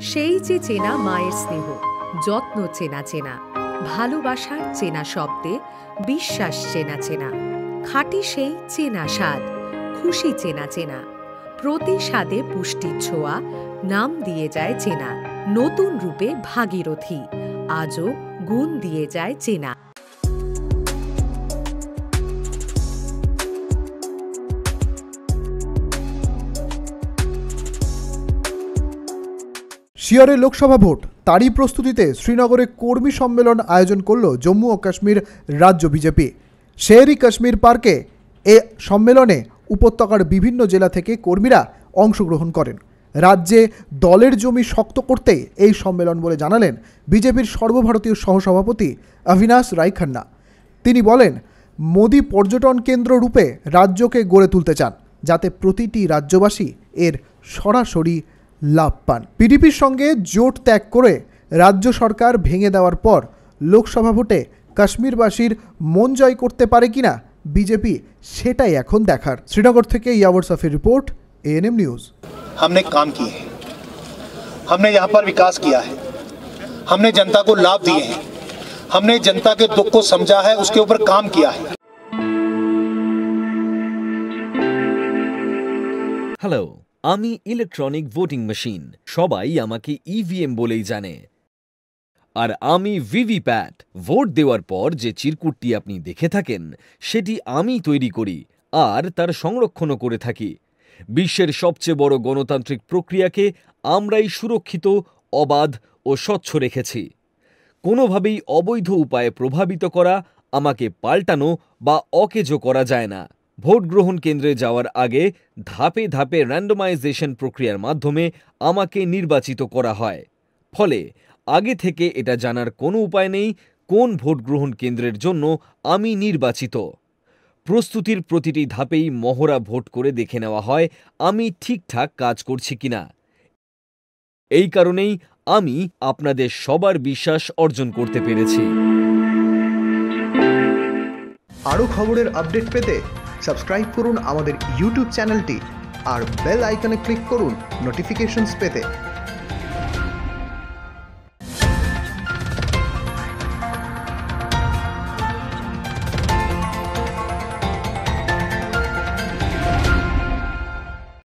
সেই যে চেনা মায়ের স্নেহ, যত্ন চেনা চেনা, ভালোবাসার চেনা শব্দে বিশ্বাস চেনা চেনা, খাটি সেই চেনা স্বাদ, খুশি চেনা চেনা প্রতি স্বাদে পুষ্টির ছোঁয়া, নাম দিয়ে যায় চেনা, নতুন রূপে ভাগীরথী, আজও গুণ দিয়ে যায় চেনা। শিয়রে লোকসভা ভোট। তারই প্রস্তুতিতে শ্রীনগরে কর্মী সম্মেলন আয়োজন করল জম্মু ও কাশ্মীর রাজ্য বিজেপি। শেরি কাশ্মীর পার্কে এ সম্মেলনে উপত্যকার বিভিন্ন জেলা থেকে কর্মীরা অংশগ্রহণ করেন। রাজ্যে দলের জমি শক্ত করতে এই সম্মেলন বলে জানালেন বিজেপির সর্বভারতীয় সহসভাপতি অভিনাশ রায় খান্না তিনি বলেন, মোদী পর্যটন কেন্দ্র রূপে রাজ্যকে গড়ে তুলতে চান, যাতে প্রতিটি রাজ্যবাসী এর সরাসরি লাভ পান পিডিপির সঙ্গে জোট ত্যাগ করে রাজ্য সরকার ভেঙে দেওয়ার পর লোকসভা ভোটে কাশ্মীরবাসীর মন জয় করতে পারে কিনা বিজেপি সেটাই এখন দেখার শ্রীনগর থেকে Yawar Safir report ANM news हमने काम किए हैं हमने यहाँ पर विकास किया है हमने जनता को लाभ दिए हैं हमने जनता के दुख को समझा है उसके ऊपर काम किया है হ্যালো আমি ইলেকট্রনিক ভোটিং মেশিন, সবাই আমাকে ইভিএম বলেই জানে। আর আমি ভিভিপ্যাট, ভোট দেওয়ার পর যে চিরকুটটি আপনি দেখে থাকেন, সেটি আমি তৈরি করি, আর তার সংরক্ষণও করে থাকি। বিশ্বের সবচেয়ে বড় গণতান্ত্রিক প্রক্রিয়াকে আমরাই সুরক্ষিত, অবাধ ও স্বচ্ছ রেখেছি। কোনোভাবেই অবৈধ উপায়ে প্রভাবিত করা, আমাকে পাল্টানো বা অকেজো করা যায় না। ভোট গ্রহণ কেন্দ্রে যাওয়ার আগে ধাপে ধাপে র্যান্ডমাইজেশন প্রক্রিয়ার মাধ্যমে আমাকে নির্বাচিত করা হয়। ফলে আগে থেকে এটা জানার কোনো উপায় নেই কোন ভোট গ্রহণ কেন্দ্রের জন্য আমি নির্বাচিত। প্রস্তুতির প্রতিটি ধাপেই মহড়া ভোট করে দেখে নেওয়া হয় আমি ঠিকঠাক কাজ করছি কিনা। এই কারণেই আমি আপনাদের সবার বিশ্বাস অর্জন করতে পেরেছি। আরও খবরের আপডেট পেতে সাবস্ক্রাইব করুন আমাদের ইউটিউব চ্যানেলটি আর বেল আইকনে ক্লিক করুন নোটিফিকেশনস পেতে।